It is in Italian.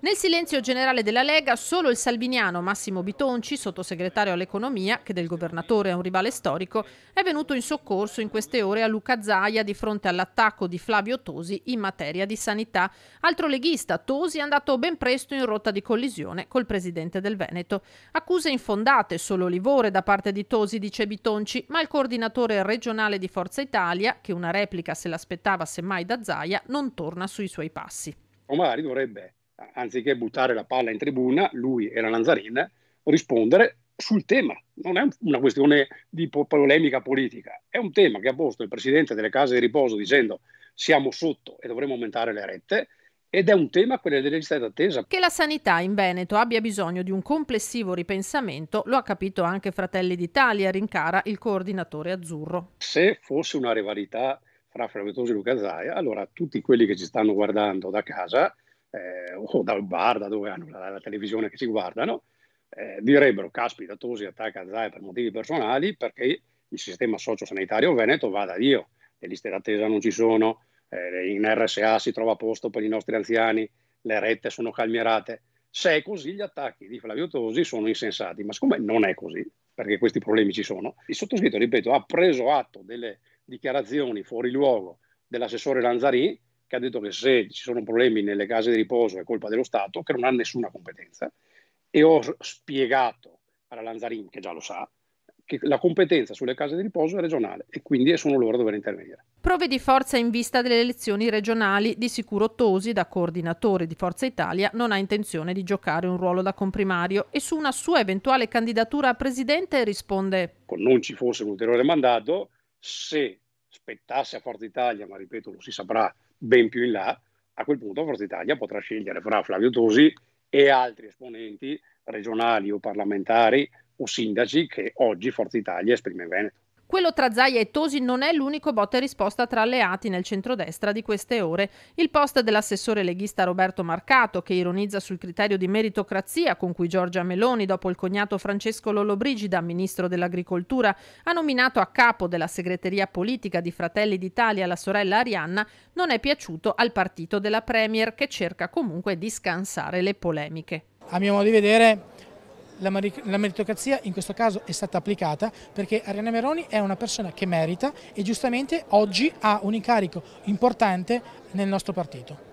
Nel silenzio generale della Lega, solo il salviniano Massimo Bitonci, sottosegretario all'economia, che del governatore è un rivale storico, è venuto in soccorso in queste ore a Luca Zaia di fronte all'attacco di Flavio Tosi in materia di sanità. Altro leghista, Tosi, è andato ben presto in rotta di collisione col presidente del Veneto. Accuse infondate, solo livore da parte di Tosi, dice Bitonci, ma il coordinatore regionale di Forza Italia, che una replica se l'aspettava semmai da Zaia, non torna sui suoi passi. O magari dovrebbe anziché buttare la palla in tribuna, lui e la Lanzarin, rispondere sul tema. Non è una questione di polemica politica, è un tema che ha posto il presidente delle case di riposo dicendo siamo sotto e dovremo aumentare le rette. Ed è un tema quello delle liste d'attesa. Che la sanità in Veneto abbia bisogno di un complessivo ripensamento lo ha capito anche Fratelli d'Italia, rincara il coordinatore azzurro. Se fosse una rivalità fra Flaviotosi e Luca Zaia, allora tutti quelli che ci stanno guardando da casa eh, o dal bar, da dove hanno la, la televisione che si guardano, eh, direbbero caspita Tosi attacca Zai per motivi personali perché il sistema sociosanitario veneto va da Dio, le liste d'attesa non ci sono, eh, in RSA si trova posto per i nostri anziani, le rette sono calmierate. Se è così gli attacchi di Flavio Tosi sono insensati, ma siccome non è così, perché questi problemi ci sono, il sottoscritto, ripeto, ha preso atto delle dichiarazioni fuori luogo dell'assessore Lanzarini che ha detto che se ci sono problemi nelle case di riposo è colpa dello Stato, che non ha nessuna competenza, e ho spiegato alla Lanzarin, che già lo sa, che la competenza sulle case di riposo è regionale e quindi sono loro a dover intervenire. Prove di forza in vista delle elezioni regionali. Di sicuro Tosi, da coordinatore di Forza Italia, non ha intenzione di giocare un ruolo da comprimario e su una sua eventuale candidatura a presidente risponde: Non ci fosse un ulteriore mandato, se spettasse a Forza Italia, ma ripeto, lo si saprà ben più in là, a quel punto Forza Italia potrà scegliere fra Flavio Tosi e altri esponenti regionali o parlamentari o sindaci che oggi Forza Italia esprime in Veneto. Quello tra Zaia e Tosi non è l'unico botta e risposta tra alleati nel centrodestra di queste ore. Il post dell'assessore leghista Roberto Marcato, che ironizza sul criterio di meritocrazia con cui Giorgia Meloni, dopo il cognato Francesco Lollobrigida, ministro dell'Agricoltura, ha nominato a capo della segreteria politica di Fratelli d'Italia la sorella Arianna, non è piaciuto al partito della Premier, che cerca comunque di scansare le polemiche. A mio modo di vedere la, meritocrazia in questo caso è stata applicata perché Arianna Meroni è una persona che merita e giustamente oggi ha un incarico importante nel nostro partito.